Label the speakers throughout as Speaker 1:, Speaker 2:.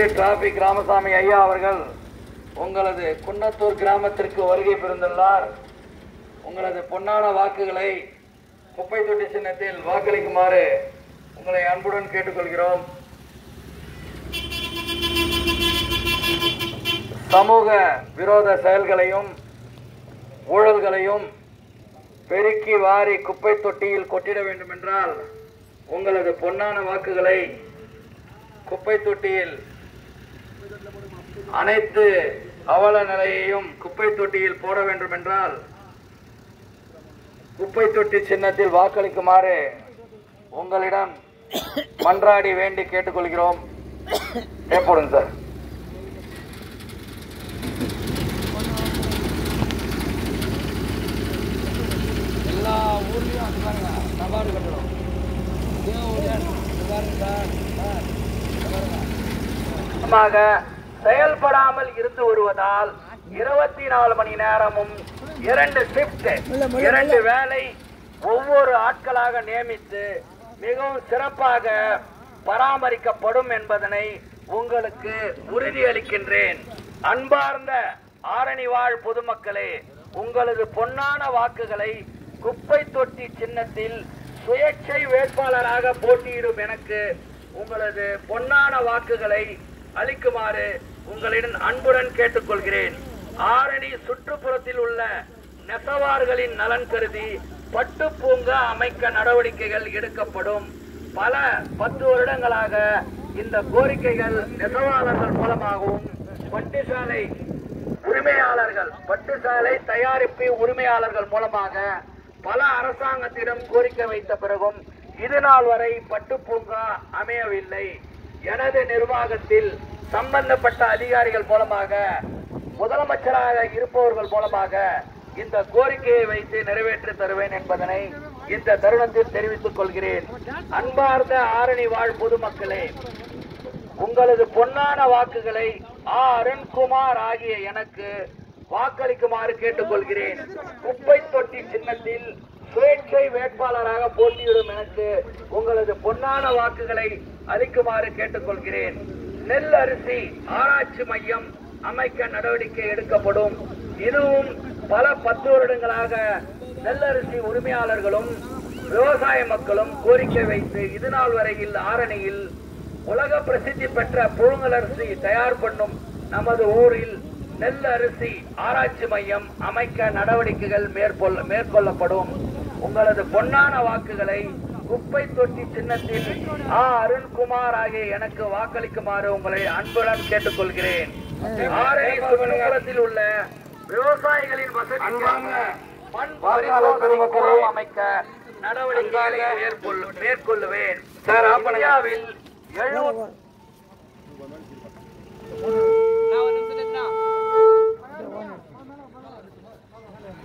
Speaker 1: Traffic Ramasamy ஐயா அவர்கள் உங்களது குன்னத்தூர் கிராமத்திற்கு வருகை பிறந்துள்ளார் உங்களது பொன்னான வாக்குகளை குப்பை தொட்டி சின்னத்தில் வாக்களிக்குமாறு உங்களை அன்புடன் கேட்டுக்கொள்கிறோம். சமூக விரோத செயல்களையும் ஊழல்களையும் பெருக்கி வாரி குப்பை தொட்டியில் கொட்டிட வேண்டுமென்றால் உங்களது பொன்னான வாக்குகளை குப்பை தொட்டியில் அனைத்து அவல நிலையையும் குப்பை தொட்டியில் போட வேண்டும் என்றால் குப்பை தொட்டி சின்னத்தில் வாக்களிக்குமாறு உங்களிடம் மன்றாடி வேண்டி கேட்டுக்கொள்கிறோம். ஏற்படுங்க சார். எல்லா ஊர்லயும் அது பாருங்க நபார்டு கட்டணும். பாருங்க செயல்படாமல் இருந்து வருவதால் இருபத்தி நாலு மணி நேரமும் இரண்டு ஷிப்ட் இரண்டு வேலை ஒவ்வொரு ஆட்களாக நியமித்து மிகவும் சிறப்பாக பராமரிக்கப்படும் என்பதனை உங்களுக்கு உறுதியளிக்கின்றேன். அன்பார்ந்த ஆரணி வாழ் பொதுமக்களே உங்களது பொன்னான வாக்குகளை குப்பை தொட்டி சின்னத்தில் சுயேட்சை வேட்பாளராக போட்டியிடும் எனக்கு உங்களது பொன்னான வாக்குகளை அளிக்குமாறு உங்களிடம் அன்புடன் கேட்டுக்கொள்கிறேன். ஆரணி சுற்றுப்புறத்தில் உள்ள நெசவார்களின் நலன் கருதி பட்டு பூங்கா அமைக்க நடவடிக்கைகள் எடுக்கப்படும். பல பத்து வருடங்களாக இந்த கோரிக்கைகள் நெசவாளர்கள் மூலமாகவும் பட்டுசாலை உரிமையாளர்கள் பட்டுசாலை தயாரிப்பு உரிமையாளர்கள் மூலமாக பல அரசாங்கத்திடம் கோரிக்கை வைத்த பிறகும் இது நாள் வரை பட்டு பூங்கா அமையவில்லை. எனது நிர்வாகத்தில் சம்பந்தப்பட்ட அதிகாரிகள் மூலமாக முதலமைச்சராக இருப்பவர்கள் மூலமாக இந்த கோரிக்கையை வைத்து நிறைவேற்றி தருவேன் என்பதனை இந்த தருணத்தில் தெரிவித்துக் கொள்கிறேன். அன்பார்ந்த ஆரணி வாழ் பொதுமக்களே உங்களது பொன்னான வாக்குகளை ஆ. அருண்குமார் ஆகிய எனக்கு வாக்களிக்குமாறு கேட்டுக்கொள்கிறேன். குப்பை தொட்டி சின்னத்தில் சுயேட்சை வேட்பாளராக போட்டியிடும் எனக்கு உங்களது பொன்னான வாக்குகளை அளிக்குமாறு கேட்டுக்கொள்கிறேன். நெல் அரிசி ஆராய்ச்சி மையம் அமைக்க நடவடிக்கை எடுக்கப்படும். இதுவும் பல பத்து வருடங்களாக நெல்லரிசி உரிமையாளர்களும் விவசாய மக்களும் கோரிக்கை வைத்து இது நாள் வரையில் ஆரணியில் உலக பிரசித்தி பெற்ற புழுங்கலரிசி தயார் பண்ணும் நமது ஊரில் நெல் அரிசி ஆராய்ச்சி மையம் அமைக்க நடவடிக்கைகள் மேற்கொள்ள மேற்கொள்ளப்படும். உங்களது பொன்னான வாக்குகளை குப்பை தொட்டி சின்னத்தில் ஆ அருண்குமார் ஆகிய எனக்கு வாக்களிக்குமாறு உங்களை அன்புடன் கேட்டுக்கொள்கிறேன். ஆரணி உள்ள விவசாயிகளின் வசதிக்காக மண் பரிசோதனை அமைக்க நடவடிக்கைகளை மேற்கொள்ள மேற்கொள்ளுவேன். இந்தியாவில் எழுநூறு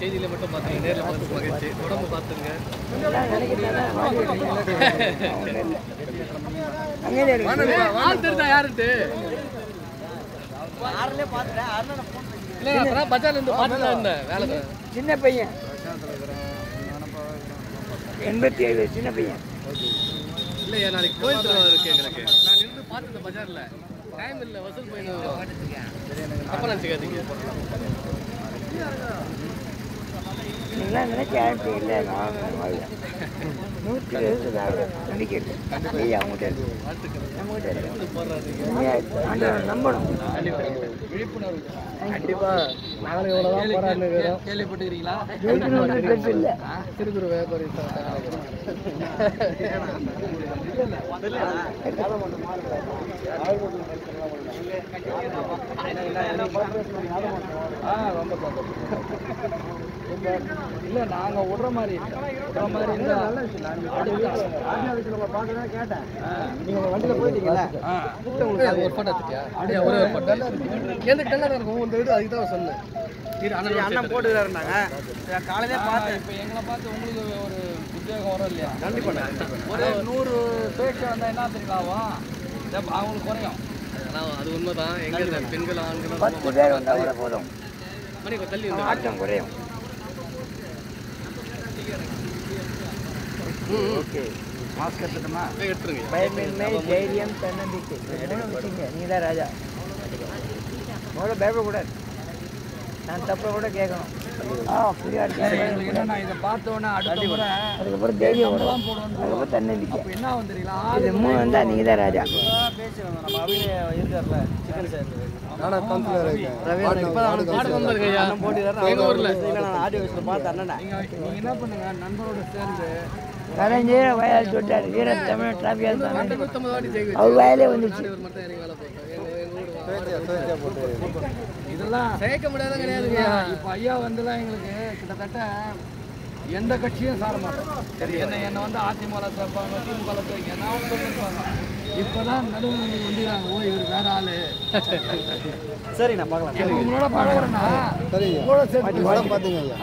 Speaker 2: செய்தியில மட்டும் பார்த்தீங்க நேரில் பார்த்து மகிழ்ச்சி. உடம்பு பார்த்துங்க இருந்து தான்.
Speaker 3: சின்ன பையன். எண்பத்தி ஏழு சின்ன பையன்.
Speaker 2: இல்லையா நாளைக்கு கோயில் திருவிழா இருக்கு எங்களுக்கு நான் நின்று பார்த்துட்டேன் பஜார்ல. டைம் இல்லை வசூல் போயின்னு அப்போ நினச்சிக்காதீங்க.
Speaker 3: நினைச்ச ஆட்சி இல்லை நான். நூற்றி எழுபது நம்பிக்கை நீ அவங்ககிட்ட நம்மகிட்ட நம்பணும்.
Speaker 2: எவ்வளோதான் கேள்விப்பட்டுக்கிறீங்களா
Speaker 3: பெருசு இல்லை.
Speaker 2: வியாபாரி
Speaker 4: இல்ல நாங்க விடுற மாதிரி இல்ல. விடுற மாதிரி இருந்தா ஆ.
Speaker 2: ஒரு போட்டோ எடுத்துட்டியா? அப்படியே ஒரே ஒரு போட்டோ எனக்கு டெல்லர் இருக்கும்? இந்த வீடு அதுக்கு தான் சொன்னேன் அண்ணன் அண்ணன் போட்டுக்கிறாருனாங்க காலையிலே பார்த்தேன்.
Speaker 4: இப்போ எங்களை பார்த்து உங்களுக்கு ஒரு உத்வேகம் வரும் இல்லையா? கண்டிப்பா ஒரு நூறு பேச்சு வந்தா என்ன தெரியுமா ஆகும்? இந்த அவங்களுக்கு குறையும்.
Speaker 2: ஆனால் அது உண்மைதான். எங்க பெண்கள் ஆண்கள்
Speaker 3: பத்து பேர் வந்தால் போதும்.
Speaker 2: மணி தள்ளி
Speaker 3: ஆட்டம் குறையும். ஓகே. மாஸ்க் எடுத்துட்டோமா
Speaker 2: எடுத்துருங்க.
Speaker 3: பயமின்மை தைரியம் தன்னம்பிக்கை. நீங்கள் தான் ராஜா. முதல்ல பயப்படக்கூடாது நான் தப்பை கூட கேட்கணும். ஆ ஃப்ரீயாக இருக்கேன்.
Speaker 4: என்னன்னா இதை பார்த்த உடனே அடுத்த முறை
Speaker 3: அதுக்கப்புறம் தைரியம் வரும். அதுக்கப்புறம் தன்னம்பிக்கை.
Speaker 4: என்ன வந்து தெரியுங்களா?
Speaker 3: இது மூணு வந்தால் நீங்கள் தான் ராஜா
Speaker 4: பேசுவாங்க நம்ம. அபிநய இருக்கார்ல சிக்கன் சேர்ந்து. நீங்க என்ன பண்ணுங்க? நண்பரோட சேர்ந்து
Speaker 3: கலைஞர் வயல் தொட்டார் வீர தமிழ் அவர் வந்துச்சு
Speaker 4: இதெல்லாம்
Speaker 2: சேர்க்க முடியாத கிடையாதுங்க
Speaker 4: இப்போ ஐயா வந்துலாம் எங்களுக்கு கிட்டத்தட்ட எந்த கட்சியும் சார மாட்டோம் சரி என்ன என்னை வந்து அதிமுக சேர்ப்பாங்க திமுக சேர்ப்பாங்க என்ன சொல்லிருப்பாங்க இப்போதான் நடுவில் வந்துக்கிறாங்க. ஓ இவர் வேற ஆளு.
Speaker 2: சரி நான் பார்க்கலாம்.
Speaker 4: உங்களோட பழகுறேன்னா கூட சேர்த்து
Speaker 3: பார்த்தீங்களா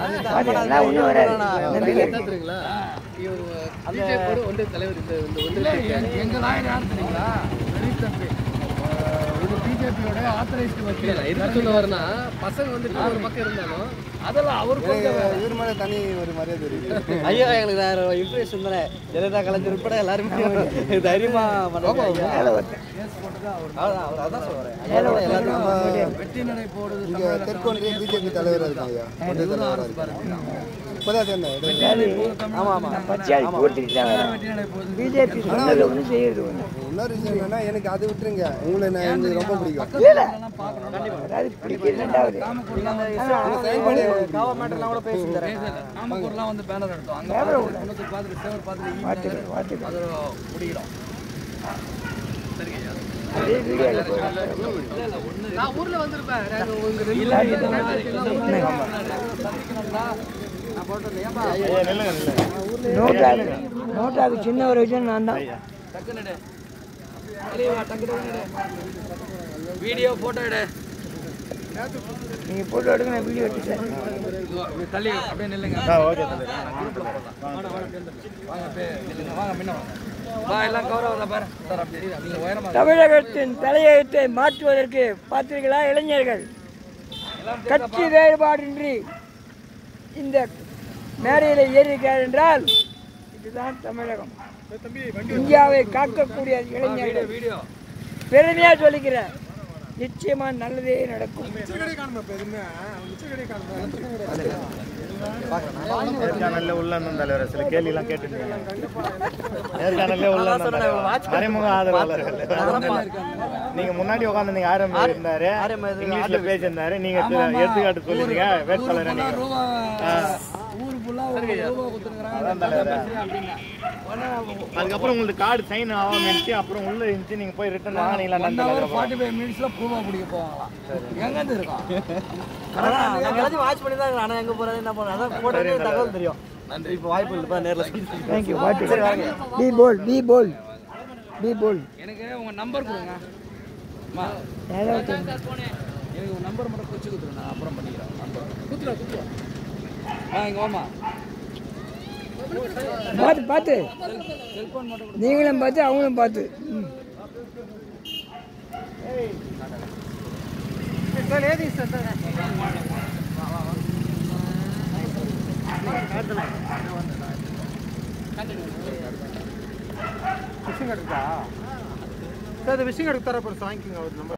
Speaker 2: இவர் ஒன்றிய தலைவர் இந்த ஒன்றிய
Speaker 4: எங்க- நாயர் யார் தெரியுங்களா? வெரி பிஜேபியோட ஆத்தரைஸ்டு
Speaker 2: எதுக்கு சொல்ல வரேன்னா பசங்க வந்துட்டு ஒரு பக்கம் இருந்தாலும்
Speaker 4: அதெல்லாம் அவர் கொஞ்சம் வேற.
Speaker 5: இவர் மேலே தனி ஒரு மரியாதை இருக்கு.
Speaker 2: ஐயா எங்களுக்கு வேற இன்ஃபர்மேஷன் தானே ஜெயலலிதா கலைஞர் உட்பட எல்லாருமே தைரியமா பண்ணுவாங்க அதான் சொல்றேன்.
Speaker 3: மேலே ஒருத்தன் அவனுடைய
Speaker 4: வெற்றி நடை போடுறது
Speaker 5: இங்கே தெற்கு ஒன்றிய பிஜேபி தலைவர் இருக்காங்க ஐயா? இப்போதான் சேர்ந்தேன்
Speaker 2: ஆமா ஆமா
Speaker 3: பச்சாளி கூட்டிட்டு தான் வரேன்
Speaker 4: வெற்றி நடை போகுது
Speaker 3: பிஜேபி சொன்னது ஒன்று செய்யறது ஒன்று
Speaker 5: இன்னொரு விஷயம் என்னன்னா எனக்கு அது விட்டுருங்க உங்களை நான் எனக்கு ரொம்ப பிடிக்கும்
Speaker 3: இல்லை அதாவது பிடிக்கிறது ரெண்டாவது
Speaker 2: கவர்மெண்ட்லாம் கூட பேசி
Speaker 4: நாமக்கூர்லாம் வந்து பேனர் எடுத்தோம் அங்க ஒன்றுக்கு பார்த்துட்டு சேவர் பார்த்துட்டு
Speaker 3: வாட்டுகள் வாட்டுகள்
Speaker 4: அது முடிக்கிறோம்
Speaker 3: அதே வீடியோவில் போய்
Speaker 2: நான் ஊர்ல வந்திருப்பேன்
Speaker 3: நோட்டாக்கு சின்ன ஒரு விஷயம் நான் தான்.
Speaker 4: வீடியோ போட்டோ எடு.
Speaker 3: நீங்கள் ஃபோட்டோ எடுக்க நான் வீடியோ
Speaker 4: தள்ளி அப்படியே நில்லுங்க. ஓகே வாங்க வாங்க முன்ன
Speaker 3: தமிழகத்தின் தலையெழுத்தை மாற்றுவதற்கு பார்த்தீர்களா இளைஞர்கள்? கட்சி வேறுபாடின்றி இந்த மேடையில் ஏறியிருக்கிறார் என்றால் இதுதான் தமிழகம். இந்தியாவை காக்கக்கூடிய இளைஞர்கள்.
Speaker 4: வீடியோ
Speaker 3: பெருமையா சொல்லிக்கிறேன் நிச்சயமா நல்லதே நடக்கும்.
Speaker 6: நேர்காணல்ல உள்ள தலைவர் சில கேள்வி எல்லாம் கேட்டு நேர்காணல்ல உள்ள. மறைமுக ஆதரவாளர்கள் நீங்க முன்னாடி உட்காந்து நீங்க ஆரம் இருந்தாரு இங்கிலீஷ்ல பேசியிருந்தாரு நீங்க எடுத்து- எடுத்துக்காட்டு சொல்லிருங்க வேட்பாளர் அதுக்கப்புறம் உங்களுக்கு கார்டு சைன் ஆகாம இருந்துச்சு அப்புறம் உள்ள இருந்துச்சு நீங்க போய் ரிட்டர்ன் வாங்கினீங்களா?
Speaker 4: ஒன் ஹவர் ஃபார்ட்டி ஃபைவ் மினிட்ஸ்ல ரூபா பிடிக்க போவாங்களாம். எங்கேருந்து இருக்கோம்?
Speaker 2: வாட்ச் பண்ணி தான் ஆனா எங்க போறது என்ன போறது அதான் போட்டதே தகவல் தெரியும். நன்றி. இப்போ வாய்ப்பு இல்லை நேர்ல
Speaker 3: தேங்க்யூ வாட்டு பி போல் பி போல் பி போல்
Speaker 4: எனக்கு உங்க நம்பர் கொடுங்க. எனக்கு உங்க நம்பர் மட்டும் குறிச்சு கொடுத்துருங்க. நான் அப்புறம் பண்ணிக்கிறேன். நம்பர் குத்துறா குத்துறா ஆ இங்க வாமா
Speaker 3: பார்த்து பார்த்து நீங்களும் பார்த்து அவங்களும் பார்த்து ம்.
Speaker 5: விஷயம் எடுத்தா சார் விஷயம் எடுத்தார அப்புறம் சாயங்காலம் ஒரு நம்பர்